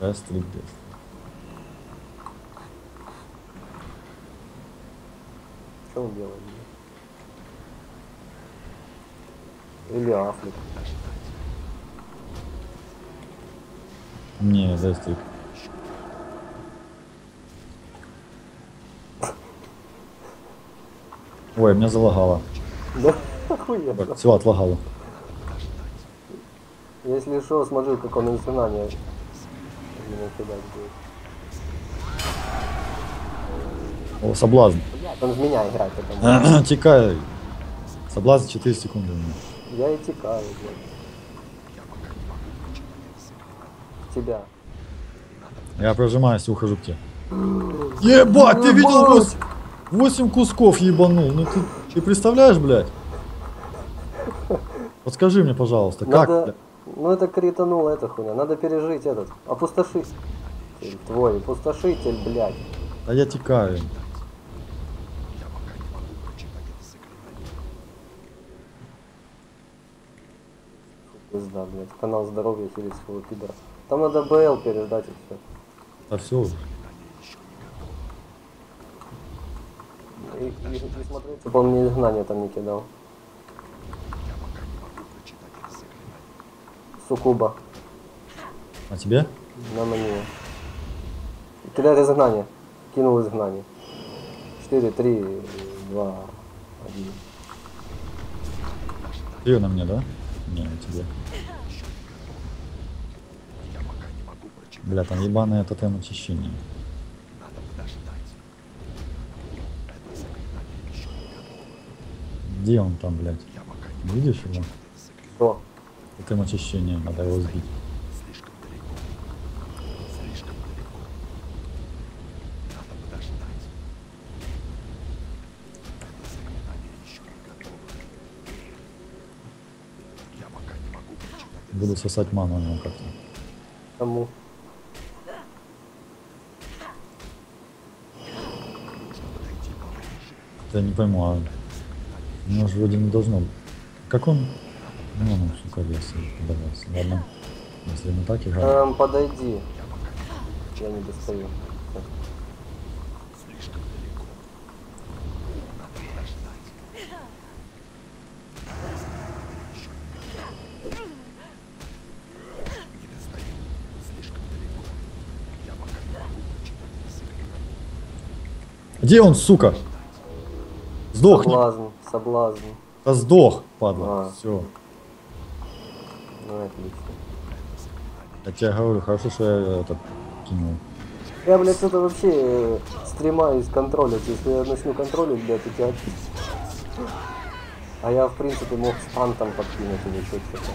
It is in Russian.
Бестрый, бестрый. Что он делает? Или Африк. Не, бестрый. Ой, меня залагало. Да? Охуенно. Все, отлагало. Если что, смотрю, как он именно кидать будет. О, соблазн. Блядь, он в меня играет, это Текай. Соблазн 4 секунды. Я и текаю, блядь. Тебя. Я прожимаюсь и ухожу к тебе. Ебать, ты видел 8, 8 кусков ебанул. Ну ты, ты представляешь, блядь? Подскажи мне, пожалуйста, как? Надо... блядь? Ну это критануло, эта хуйня. Надо пережить этот. Опустошить. Твой опустошитель, блядь. Да я текаю. Пизда, блядь. Канал здоровья через своего пидора. Там надо БЛ переждать и все. Да все уже. И, и, и смотреть, чтобы он мне изгнание там не кидал. Сукуба. А тебе? На мне. Кидай изгнание. Кинул изгнание. 4, 3, 2, 1. Ты на мне, да? Не, на тебе. Бля, там ебаная тотем очищения. Где он там, блядь? Видишь его? Что? Тотем очищения, надо его сбить. Буду сосать ману у него как-то. Кому? Я не пойму, а у него же вроде не должно быть. Как он? Ну, ну, сука, вес подавался. Ладно. Если мы так играем. Эм, подойди. Я не достаю. Где он, сука? Сдохни. Соблазн, соблазн. Да сдох, падла. А. Все. Ну, отлично. Я тебе говорю, хорошо, что я этот кинул. Я, блядь, это вообще э, стремаюсь контролить. Если я начну контролить, блядь, у тебя... А я, в принципе, мог стан там подкинуть или что-то.